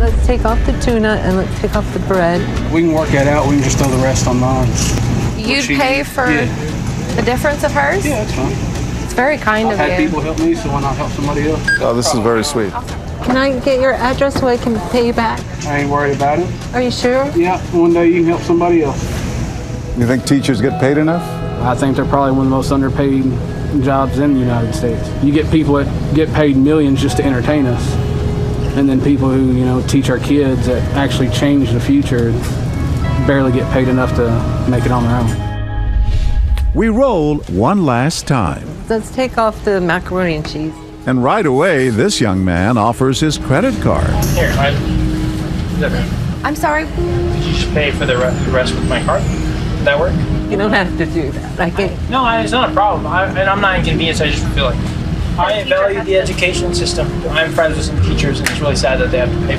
Let's take off the tuna and let's take off the bread. We can work that out. We can just throw the rest on mine. You'd she- pay for yeah. the difference of hers? Yeah, that's fine. It's very kind I've of had you. people help me, so why not help somebody else? Oh, this is very sweet. Can I get your address so I can pay you back? I ain't worried about it. Are you sure? Yeah, one day you can help somebody else. You think teachers get paid enough? I think they're probably one of the most underpaid jobs in the United States. You get people that get paid millions just to entertain us. And then people who, you know, teach our kids that actually change the future barely get paid enough to make it on their own. We roll one last time. Let's take off the macaroni and cheese. And right away, this young man offers his credit card. Here, I, I'm sorry. could you just pay for the rest with my card? Would that work? You don't have to do that. I can. No, I, it's not a problem. I, and I'm not inconvenienced. I just feel like I value the education system. I'm friends with some teachers, and it's really sad that they have to pay